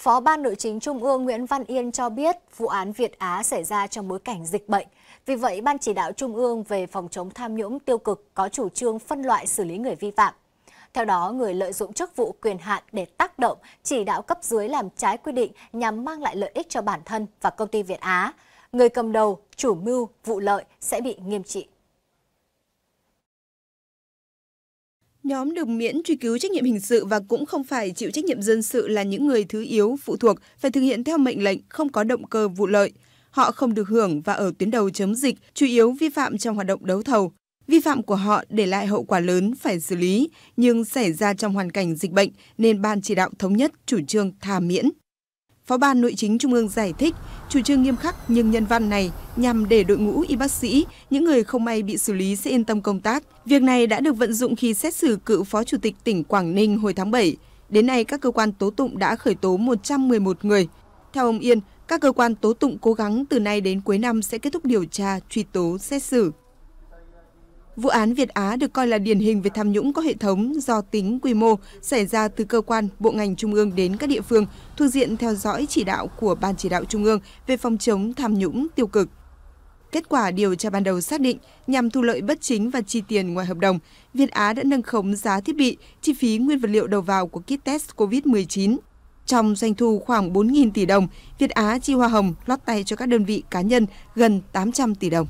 Phó Ban Nội chính Trung ương Nguyễn Văn Yên cho biết vụ án Việt Á xảy ra trong bối cảnh dịch bệnh. Vì vậy, Ban chỉ đạo Trung ương về phòng chống tham nhũng tiêu cực có chủ trương phân loại xử lý người vi phạm. Theo đó, người lợi dụng chức vụ quyền hạn để tác động, chỉ đạo cấp dưới làm trái quy định nhằm mang lại lợi ích cho bản thân và công ty Việt Á. Người cầm đầu, chủ mưu, vụ lợi sẽ bị nghiêm trị. Nhóm được miễn truy cứu trách nhiệm hình sự và cũng không phải chịu trách nhiệm dân sự là những người thứ yếu, phụ thuộc, phải thực hiện theo mệnh lệnh, không có động cơ vụ lợi. Họ không được hưởng và ở tuyến đầu chống dịch, chủ yếu vi phạm trong hoạt động đấu thầu. Vi phạm của họ để lại hậu quả lớn phải xử lý, nhưng xảy ra trong hoàn cảnh dịch bệnh nên Ban chỉ đạo thống nhất chủ trương tha miễn. Phó ban Nội chính Trung ương giải thích, chủ trương nghiêm khắc nhưng nhân văn này nhằm để đội ngũ y bác sĩ, những người không may bị xử lý sẽ yên tâm công tác. Việc này đã được vận dụng khi xét xử cựu Phó Chủ tịch tỉnh Quảng Ninh hồi tháng 7. Đến nay, các cơ quan tố tụng đã khởi tố 111 người. Theo ông Yên, các cơ quan tố tụng cố gắng từ nay đến cuối năm sẽ kết thúc điều tra, truy tố, xét xử. Vụ án Việt Á được coi là điển hình về tham nhũng có hệ thống do tính quy mô xảy ra từ cơ quan, bộ ngành trung ương đến các địa phương, thuộc diện theo dõi chỉ đạo của Ban chỉ đạo trung ương về phòng chống tham nhũng tiêu cực. Kết quả điều tra ban đầu xác định nhằm thu lợi bất chính và chi tiền ngoài hợp đồng, Việt Á đã nâng khống giá thiết bị, chi phí nguyên vật liệu đầu vào của kit test COVID-19. Trong doanh thu khoảng 4.000 tỷ đồng, Việt Á chi hoa hồng lót tay cho các đơn vị cá nhân gần 800 tỷ đồng.